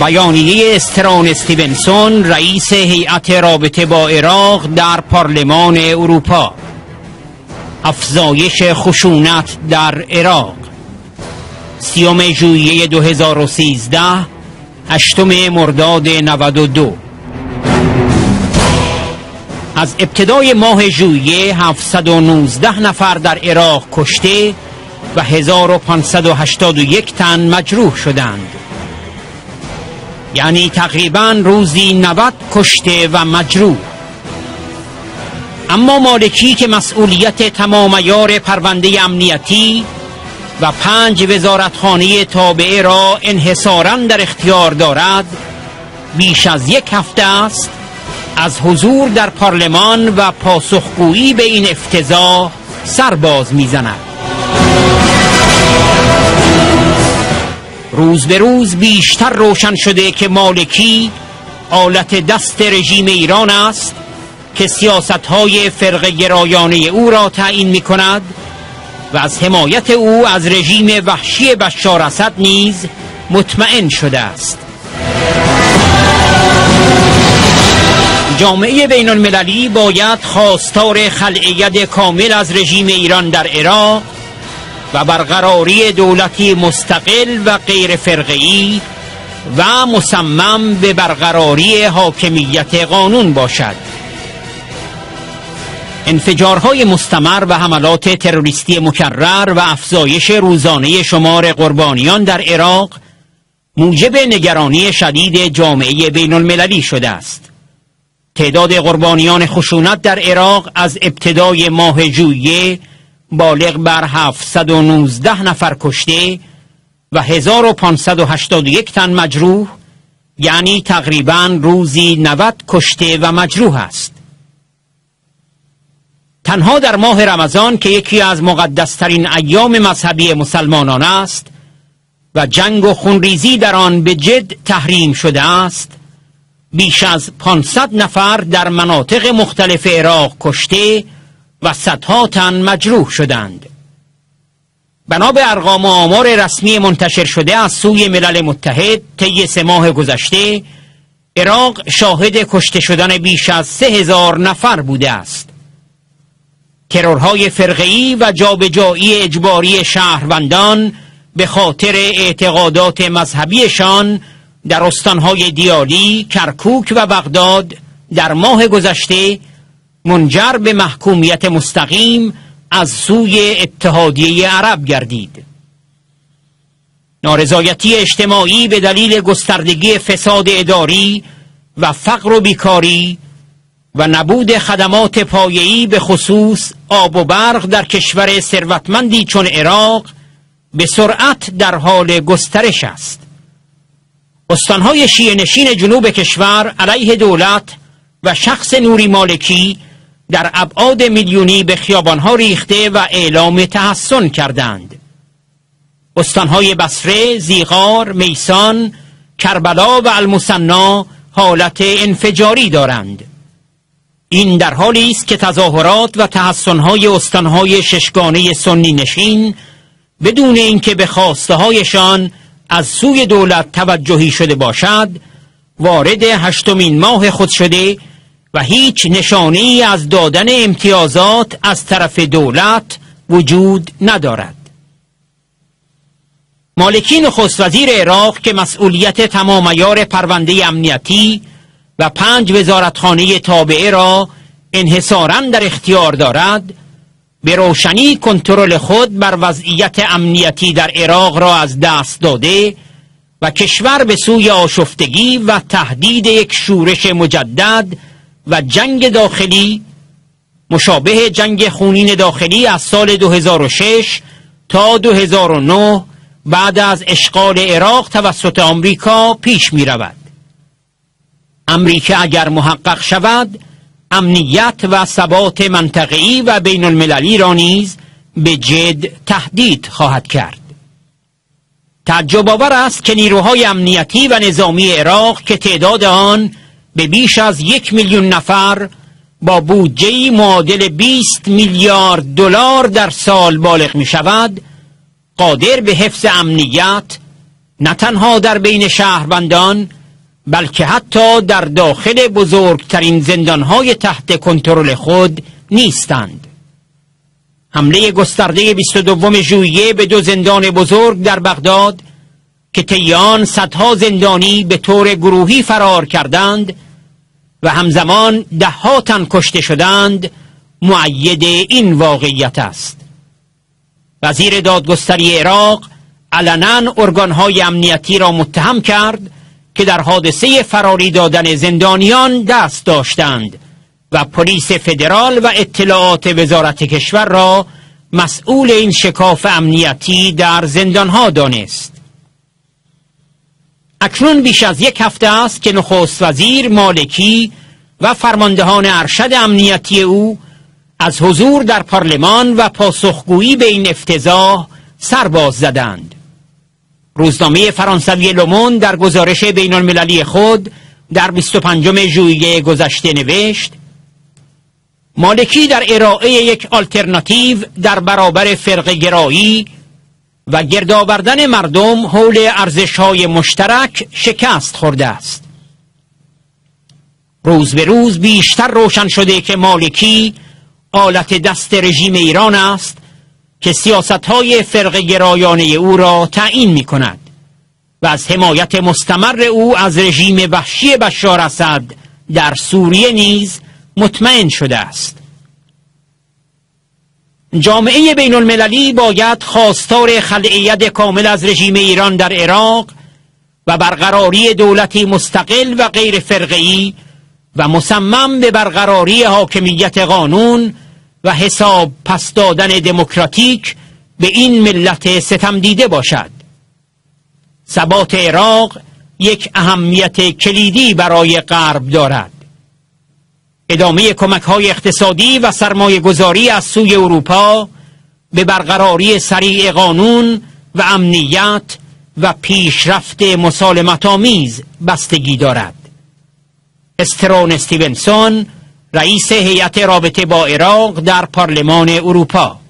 بیانیه استران استیونسون رئیس هیئت رابطه با عراق در پارلمان اروپا. افزایش خشونت در عراق. سیوم ژوئیه 2013 هشتم مرداد 92 از ابتدای ماه ژوئیه 719 نفر در عراق کشته و 1581 تن مجروح شدند. یعنی تقریبا روزی 90 کشته و مجروح. اما مالکی که مسئولیت تمام یار پرونده امنیتی و پنج وزارتخانه تابعه را انحصارا در اختیار دارد بیش از یک هفته است از حضور در پارلمان و پاسخگویی به این افتضاح سرباز می‌زند. روز به روز بیشتر روشن شده که مالکی آلت دست رژیم ایران است که سیاست های فرق گرایانه او را تعیین می کند و از حمایت او از رژیم وحشی بشار اسد نیز مطمئن شده است. جامعه بین المللی باید خواستار خلعید کامل از رژیم ایران در عراق و برقراری دولتی مستقل و غیر فرقی و مصمم به برقراری حاکمیت قانون باشد. انفجارهای مستمر و حملات تروریستی مکرر و افزایش روزانه شمار قربانیان در عراق موجب نگرانی شدید جامعه بین المللی شده است. تعداد قربانیان خشونت در عراق از ابتدای ماه ژوئیه بالغ بر 719 نفر کشته و 1581 تن مجروح یعنی تقریبا روزی 90 کشته و مجروح است. تنها در ماه رمضان که یکی از مقدسترین ایام مذهبی مسلمانان است و جنگ و خونریزی در آن به جد تحریم شده است بیش از 500 نفر در مناطق مختلف عراق کشته و صدها تن مجروح شدند. بنا به ارقام و آمار رسمی منتشر شده از سوی ملل متحد طی سه ماه گذشته عراق شاهد کشته شدن بیش از سه هزار نفر بوده است. ترورهای فرقی و جابجایی اجباری شهروندان به خاطر اعتقادات مذهبیشان در استانهای دیالی، کرکوک و بغداد در ماه گذشته منجر به محکومیت مستقیم از سوی اتحادیه عرب گردید. نارضایتی اجتماعی به دلیل گستردگی فساد اداری و فقر و بیکاری و نبود خدمات پایه‌ای به خصوص آب و برق در کشور ثروتمندی چون عراق به سرعت در حال گسترش است. استانهای شیعه نشین جنوب کشور علیه دولت و شخص نوری مالکی در ابعاد میلیونی به خیابانها ریخته و اعلام تحسن کردند. استانهای بصره، زیغار، میسان، کربلا و المسنا حالت انفجاری دارند. این در حالی است که تظاهرات و تحسنهای استانهای ششگانه سنی نشین بدون اینکه به خواسته هایشان از سوی دولت توجهی شده باشد وارد هشتمین ماه خود شده و هیچ نشانی از دادن امتیازات از طرف دولت وجود ندارد. مالکی نخست وزیر عراق که مسئولیت تمام یار پرونده امنیتی و پنج وزارتخانه تابعه را انحصارا در اختیار دارد به روشنی کنترل خود بر وضعیت امنیتی در عراق را از دست داده و کشور به سوی آشفتگی و تهدید یک شورش مجدد و جنگ داخلی مشابه جنگ خونین داخلی از سال 2006 تا 2009 بعد از اشغال عراق توسط آمریکا پیش می رود. امریکا اگر محقق شود امنیت و ثبات منطقه‌ای و بین المللی را نیز به جد تهدید خواهد کرد تعجب آور است که نیروهای امنیتی و نظامی عراق که تعداد آن به بیش از یک میلیون نفر با بودجه معادل 20 میلیارد دلار در سال بالغ می شود قادر به حفظ امنیت نه تنها در بین شهروندان بلکه حتی در داخل بزرگترین زندانهای تحت کنترل خود نیستند. حمله گسترده 22 ژوئیه به دو زندان بزرگ در بغداد که تیان صدها زندانی به طور گروهی فرار کردند و همزمان دهها تن کشته شدند معید این واقعیت است. وزیر دادگستری عراق علنا ارگانهای امنیتی را متهم کرد که در حادثه فراری دادن زندانیان دست داشتند و پلیس فدرال و اطلاعات وزارت کشور را مسئول این شکاف امنیتی در زندانها دانست. اکنون بیش از یک هفته است که نخست وزیر مالکی و فرماندهان ارشد امنیتی او از حضور در پارلمان و پاسخگویی به این افتضاح سرباز زدند. روزنامه فرانسوی لومون در گزارش بین المللی خود در 25 ژوئیه گذشته نوشت مالکی در ارائه یک آلترناتیو در برابر فرق گرایی و گردآوردن مردم حول ارزشهای مشترک شکست خورده است. روز به روز بیشتر روشن شده که مالکی آلت دست رژیم ایران است که سیاست های فرق گرایانه او را تعیین می کند و از حمایت مستمر او از رژیم وحشی بشار اسد در سوریه نیز مطمئن شده است. جامعه بین المللی باید خواستار خلعیت کامل از رژیم ایران در عراق و برقراری دولتی مستقل و غیر فرقی و مصمم به برقراری حاکمیت قانون و حساب پس دادن دموکراتیک به این ملت ستم دیده باشد. ثبات عراق یک اهمیت کلیدی برای غرب دارد. ادامه کمک های اقتصادی و سرمایه گذاری از سوی اروپا به برقراری سریع قانون و امنیت و پیشرفت مسالمت آمیز بستگی دارد. استرون استیونسون رئیس هیئت رابطه با عراق در پارلمان اروپا.